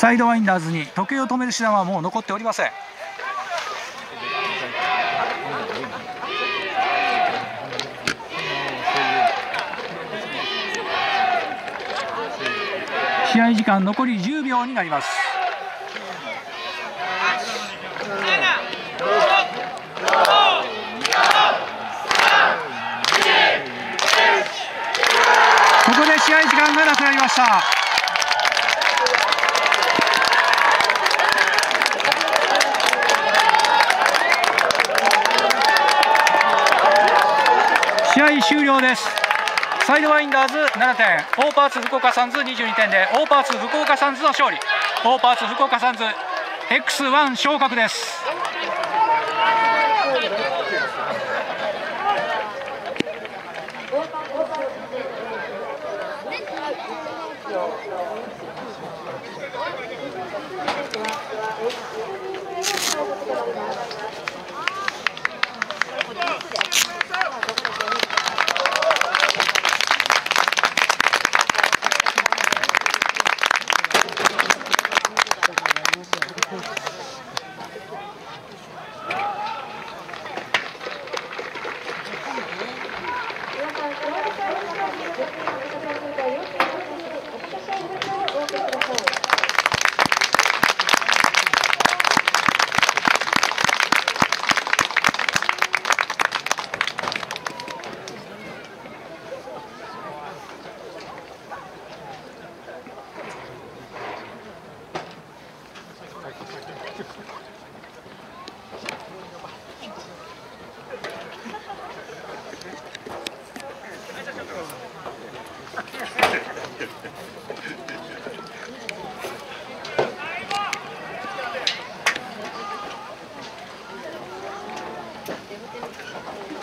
サイドワインダーズに時計を止める手段はもう残っておりません。試合時間残り10秒になります。ここで試合時間がなくなりました。合終了です。サイドワインダーズ7点オーパーツ福岡サンズ22点でオーパーツ福岡サンズの勝利。オーパーツ福岡サンズ X1 昇格です。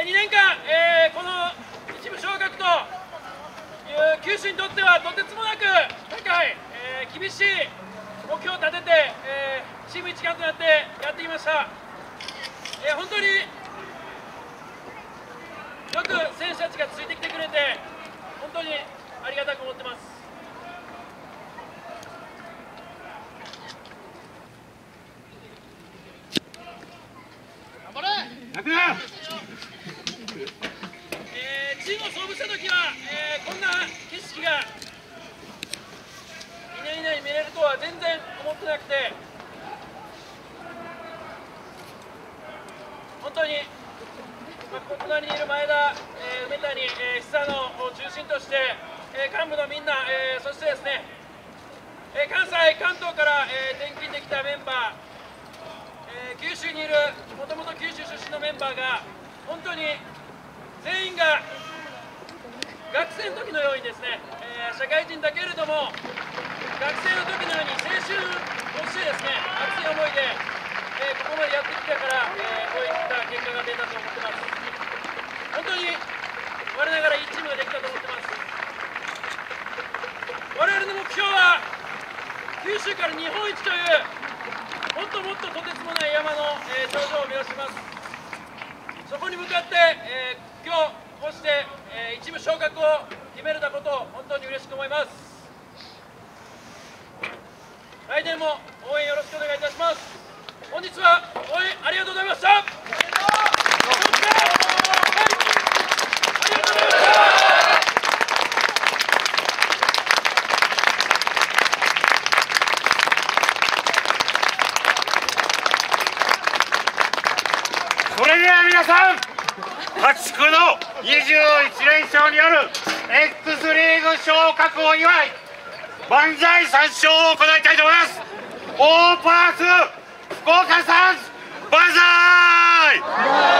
え2年間、えーこの一部昇格という九州にとってはとてつもなく高い、えー厳しい目標を立てて、えーチーム一丸となってやってきました、えー本当によく選手たちがついてきてくれて本当にありがたく思ってます。えーチームを創部した時は、えーこんな景色が2年以内に見れるとは全然思ってなくて本当にまあ、ここにいる前田、えー梅谷、えー、久野を中心として、えー幹部のみんな、えーそしてですね、えー関西、関東から、えー転勤できたメンバー、えー九州にいる、もともと九州出身のメンバーが、本当に全員が学生の時のようにですね、えー社会人だけれども、学生の時のように青春をしてですね、熱い思いで、えーここまでやってきたから、えーこういった結果が出たと思ってます。本当に我ながらいいチームができたと思ってます。我々の目標は九州から日本一というもっともっととてつもない山の、えー頂上を目指します。そこに向かって、えー今日こうして、えー一部昇格を決めれたことを本当に嬉しく思います。来年も応援よろしくお願いいたします。本日は応援ありがとうございました。ありがとうございました。それでは皆さん破竹の21連勝による X リーグ昇格を祝い万歳三勝を行いたいと思います。オーパース福岡さん万歳！